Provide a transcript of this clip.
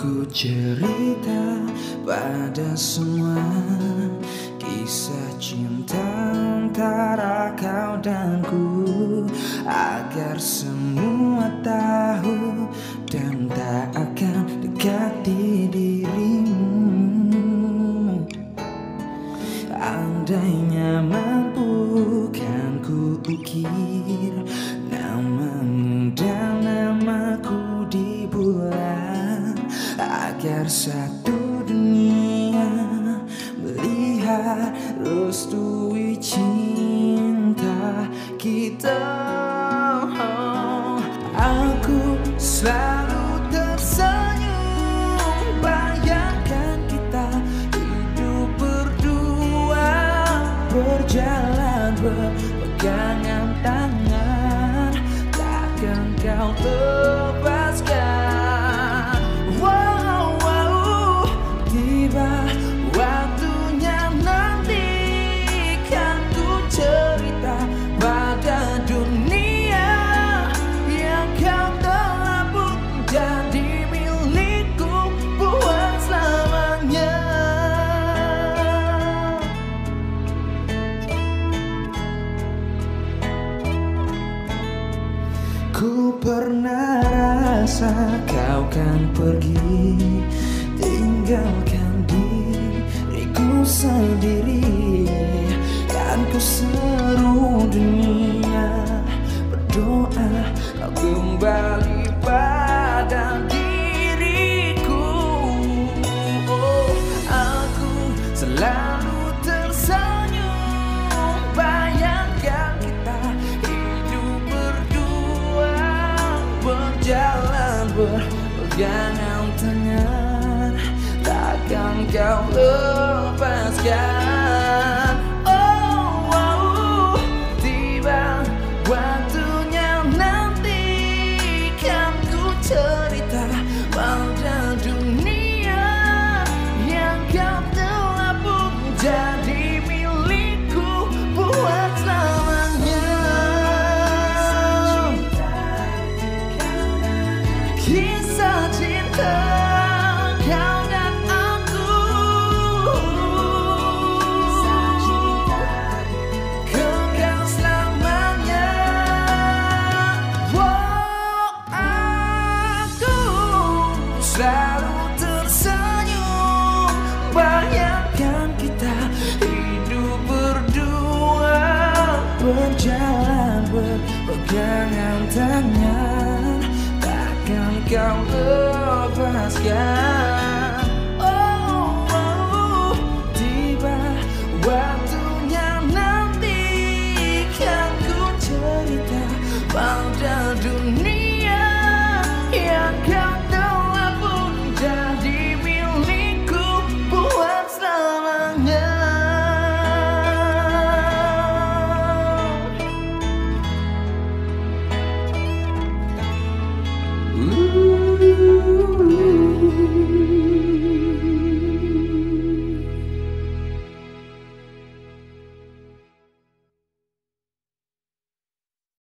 Ku cerita pada semua Kisah cinta antara kau dan ku Agar semua tahu Dan tak akan dekati dirimu. Andainya mampu kan ku ukir Namamu satu dunia melihat restui cinta kita. Aku selalu tersenyum Bayangkan kita hidup berdua Berjalan berpegangan tangan. Takkan kau lepaskan Ku pernah rasa kau kan pergi berpegangan tangan Takkan kau lepaskan Berjalan berpegangan tangan. Takkan kau lepaskan Oh, oh, tiba waktunya nanti Kan ku cerita pada dunia Yang kau telah pun jadi milikku Buat selamanya.